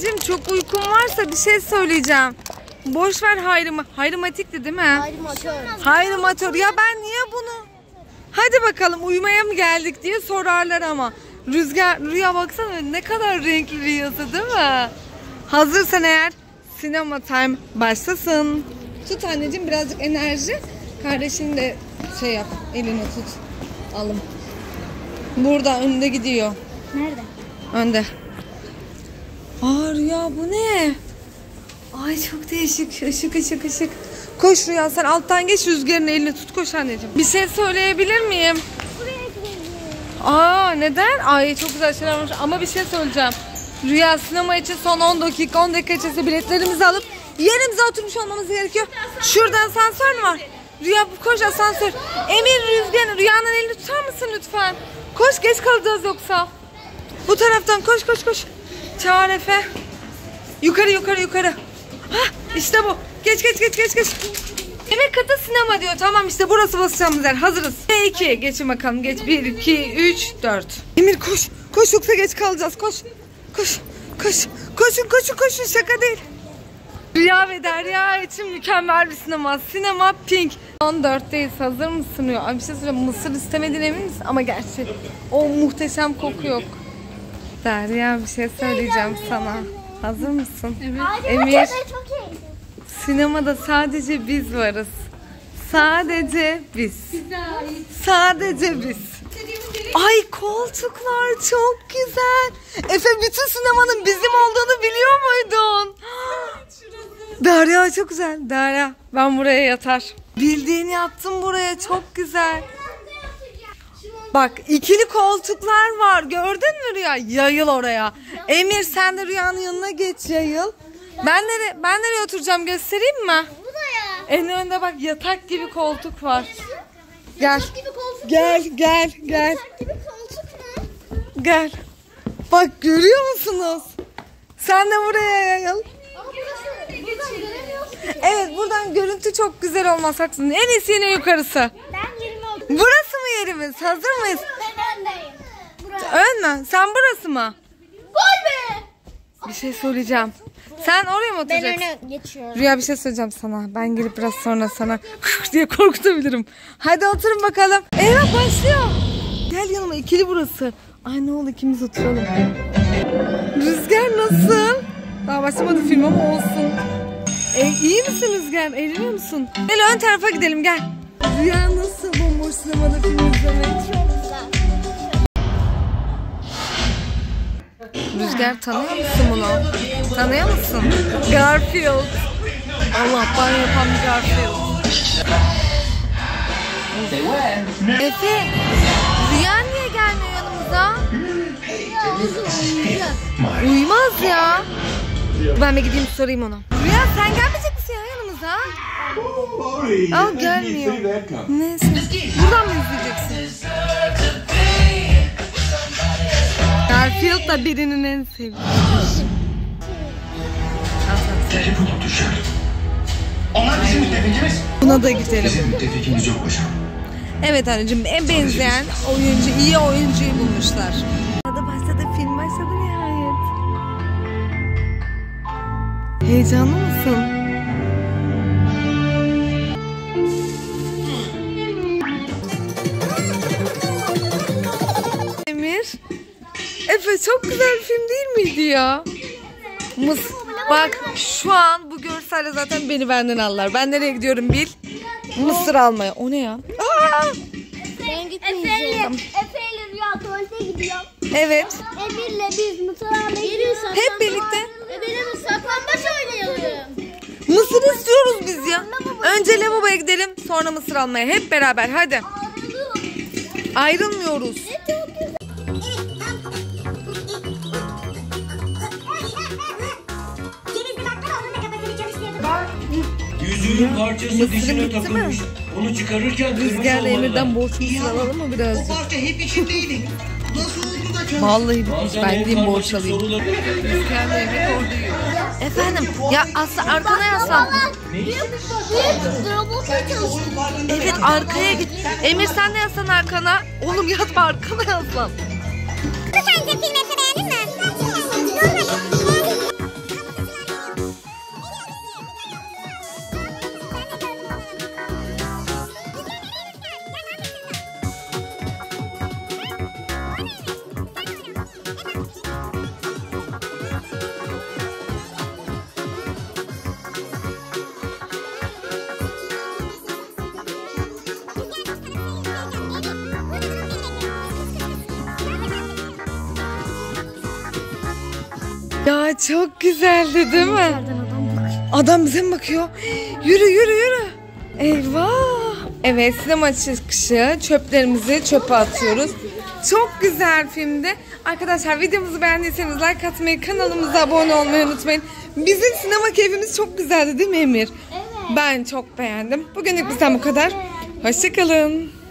Cim çok uykun varsa bir şey söyleyeceğim. Boş ver hayrıma. Hayrımatikti değil mi? Hayır motor. Hayrımatör. Ya ben niye bunu? Hadi bakalım uyumaya mı geldik diye sorarlar ama. Rüzgar, Rüya baksana ne kadar renkli rüyası değil mi? Hazırsan eğer sinema time başlasın. Tut anneciğim birazcık enerji. Kardeşin de şey yap elini tut. Alım. Burada önde gidiyor. Nerede? Önde. Aa Rüya bu ne? Ay çok değişik. Işık ışık ışık. Koş Rüya sen alttan geç rüzgarın elini tut koş anneciğim. Bir şey söyleyebilir miyim? Aa neden? Ay çok güzel şeyler varmış ama bir şey söyleyeceğim. Rüya sinema için son 10 dakika 10 dakika içerisinde biletlerimizi alıp yerimize oturmuş olmamız gerekiyor. Şurada asansör mü var? Rüya koş asansör. Emir Rüzgar Rüyanın elini tutar mısın lütfen? Koş geç kalacağız yoksa. Bu taraftan koş koş koş. Çağır. Yukarı yukarı yukarı. Hah işte bu. Geç geç geç geç geç. Emir kata sinema diyor. Tamam işte burası basacağımız yer. Hazırız. 2 geçin bakalım. Geç 1 2 3 4. Emir koş. Koş yoksa geç kalacağız. Koş. Koş. Koş. Koşun koşun koşun şaka değil. Rüya ve Derya için mükemmel bir sinema. Sinema Pink. 14'teyiz. Hazır mısın? Ya? Ay bir şey söyleyeyim. Mısır istemediğine emin misin? Ama gerçi o muhteşem koku yok. Derya bir şey söyleyeceğim sana. Hazır mısın? Hayır Emir. Sinemada sadece biz varız. Sadece biz. Sadece biz. Ay koltuklar çok güzel. Efe bütün sinemanın bizim olduğunu biliyor muydun? Derya çok güzel. Derya ben buraya yatar. Bildiğini yaptım buraya çok güzel. Bak ikili koltuklar var. Gördün mü Rüya? Yayıl oraya. Emir sen de Rüya'nın yanına geç yayıl. Ben nereye, ben nereye oturacağım göstereyim mi? Bu da ya. En önde bak yatak gibi koltuk var. Gel. Gel gel gel gel. Bak görüyor musunuz? Sen de buraya yayıl. Evet buradan görüntü çok güzel olmaz haklısın. En iyisi yine yukarısı. Burası mı yerimiz? Hazır mıyız? Ben öndeyim. Ön mü? Sen burası mı? Gol be. Bir şey söyleyeceğim. Sen oraya mı Ben oturacaksın? öne geçiyorum. Rüya bir şey söyleyeceğim sana. Ben gelip biraz sonra sana diye korkutabilirim. Hadi oturun bakalım. Eyvah başlıyor. Gel yanıma ikili burası. Ay ne oldu ikimiz oturalım. Rüzgar nasıl? Daha başlamadı film ama olsun. E, iyi misin Rüzgar? Eğleniyor musun? Gel ön tarafa gidelim gel. Rüya nasıl bomboş sinemada. Rüzgar tanıyor musun bunu? Tanıyor musun? Garfield. Allah ben yapan bir Garfield. Efe, Rüya niye gelmiyor yanımıza? Uyumaz ya. Ben bir gideyim sorayım ona. Rüya sen gelmeyecek Aa gelmiyor. Neyse. Buradan mı izleyeceksin? Garfield da birinin en sevdiği. Telefon tutuşuyor. Onlar bizim müttefikimiz. Buna da gidelim. Bizim müttefikimiz yok paşam. Evet anneciğim en benzeyen oyuncu, iyi oyuncuyu bulmuşlar. Hadi başladı, film başladı nihayet. Heyecanlı mısın? Çok güzel bir film değil miydi ya? Mıs Bak şu an bu görselle zaten beni benden alırlar. Ben nereye gidiyorum bil. Mısır almaya. O ne ya? Aa! Ben gitmeyeceğim. Efe ile Rüya tuvalete gidiyor. Evet. Emir'le biz mutfağa gidiyoruz. Hep birlikte. Emir'le saklambaç oynayalım. Mısır istiyoruz biz ya. Önce lavaboya gidelim sonra mısır almaya. Hep beraber hadi. Ayrılmıyoruz. Yüzüğün parçası dişine bitti mi? takılmış. Onu çıkarırken kırmızı Rüzgarla. Emir'den borç mısır alalım mı birazcık? parça hep içindeydi. Nasıl oldu da çözdü? Vallahi bitmiş. Ben en gideyim borç alayım. Rüzgarla Emir orada yiyor. Efendim ya aslı arkana yaslan. Robotla çalıştık. Evet arkaya git. Emir sen de yaslan arkana. Oğlum yatma arkana yaslan. Sence filmi Ya çok güzeldi değil mi? Adam bize mi bakıyor? Yürü yürü yürü. Eyvah. Evet sinema çıkışı çöplerimizi çöpe atıyoruz. Çok güzel filmdi. Arkadaşlar videomuzu beğendiyseniz like atmayı, kanalımıza abone olmayı unutmayın. Bizim sinema keyfimiz çok güzeldi değil mi Emir? Evet. Ben çok beğendim. Bugünlük bizden bu kadar. Hoşçakalın.